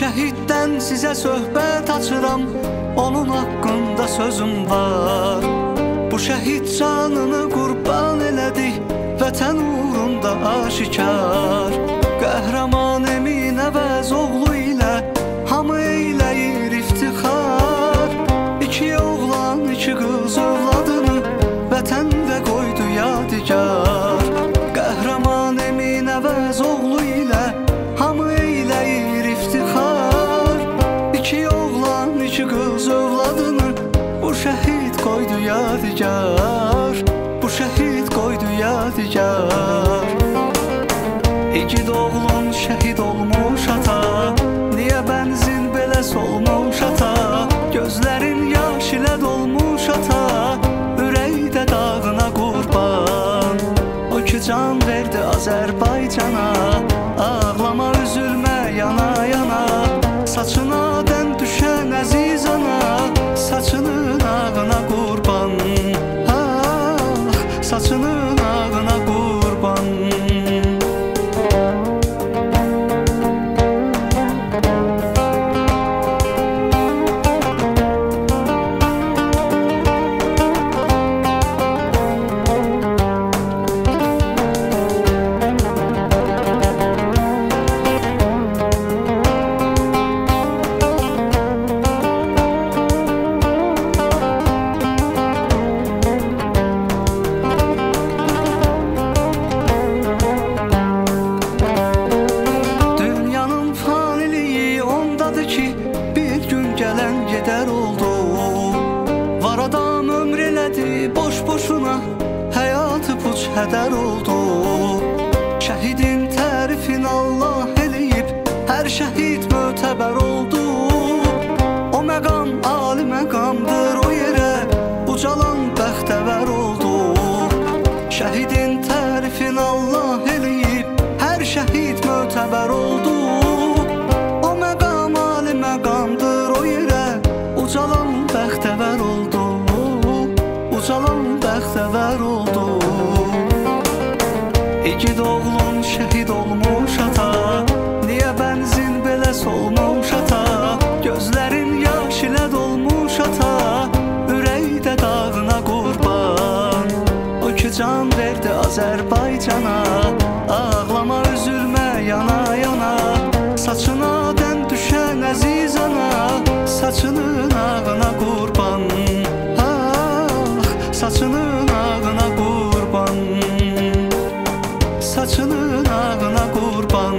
şəhiddən sizə söhbət açıram Onun haqqında sözüm var. Bu şəhid canını qurban elədi Vətən uğrunda aşikar. Qəhrəman qoydu yadigar Bu şəhid qoydu yadigar. İgid oğlun şəhid olmuş ata Niyə bənzin belə solmuş ata? Gözlərin yaş ilə dolmuş ata Ürəkdə dağına qurban O ki can verdi Azərbaycana ağına elədi boş boşuna Həyatı puç hədər oldu. Şəhidin tərifin Allah eləyib Hər şəhid mötəbər oldu. O məqam ali məqamdır o yerə Ucalan bəxtəvər oldu. Şəhidin tərifin Allah eləyib Hər şəhid mötəbər oldu solmamış ata Gözlərin yaş ilə dolmuş ata Ürəkdə dağına qurban O ki can verdi Azərbaycana Ağlama üzülmə yana yana. Saçına dən düşən əziz ana Saçının ağına qurban Ah, saçının ağına qurban Saçının ağına qurban